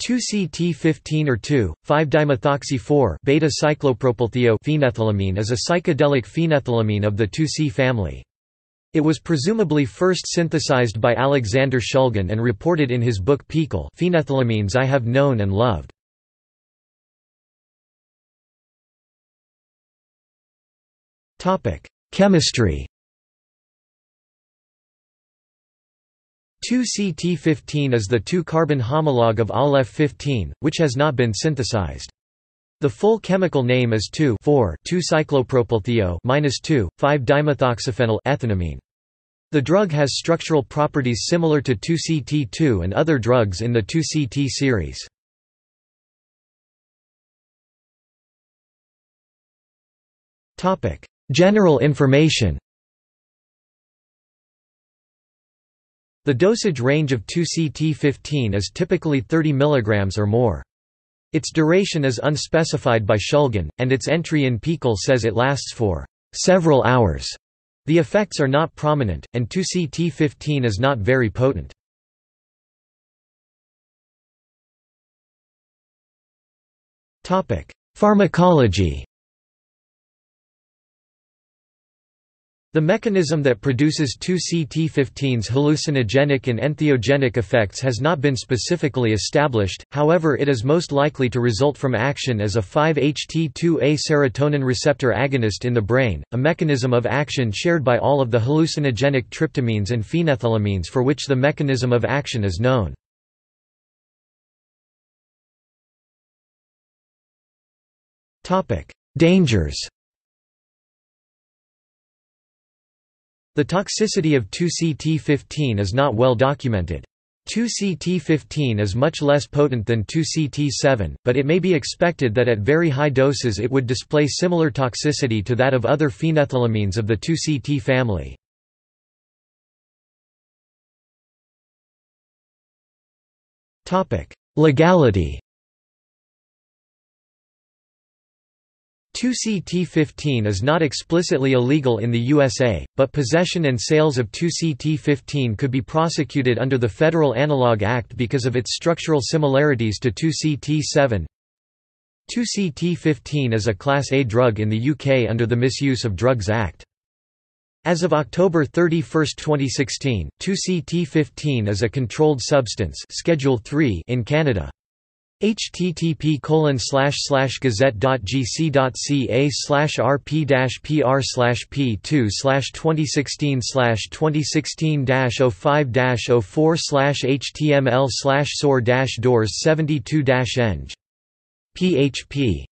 2-CT15 or 2,5-dimethoxy-4 beta-cyclopropylthio is a psychedelic phenethylamine of the 2-C family. It was presumably first synthesized by Alexander Shulgin and reported in his book PiHKAL Phenethylamines I Have Known and Loved. Chemistry 2-CT15 is the two-carbon homologue of Aleph-15, which has not been synthesized. The full chemical name is 2,4-2-cyclopropylthio-2,5-dimethoxyphenyl ethanamine. The drug has structural properties similar to 2-CT2 and other drugs in the 2-CT series. General information The dosage range of 2-CT15 is typically 30 mg or more. Its duration is unspecified by Shulgin, and its entry in PiHKAL says it lasts for several hours. The effects are not prominent, and 2-CT15 is not very potent. Pharmacology The mechanism that produces 2-CT15's hallucinogenic and entheogenic effects has not been specifically established, however it is most likely to result from action as a 5-HT2A serotonin receptor agonist in the brain, a mechanism of action shared by all of the hallucinogenic tryptamines and phenethylamines for which the mechanism of action is known. Dangers The toxicity of 2-CT15 is not well documented. 2-CT15 is much less potent than 2-CT7, but it may be expected that at very high doses it would display similar toxicity to that of other phenethylamines of the 2-CT family. Legality 2CT15 is not explicitly illegal in the USA, but possession and sales of 2CT15 could be prosecuted under the Federal Analog Act because of its structural similarities to 2CT7. 2CT15 is a Class A drug in the UK under the Misuse of Drugs Act. As of October 31, 2016, 2CT15 is a controlled substance Schedule 3 in Canada http gazette.gc.ca rp pr p2 2016 2016 05 04 html soar doors 72 eng. Php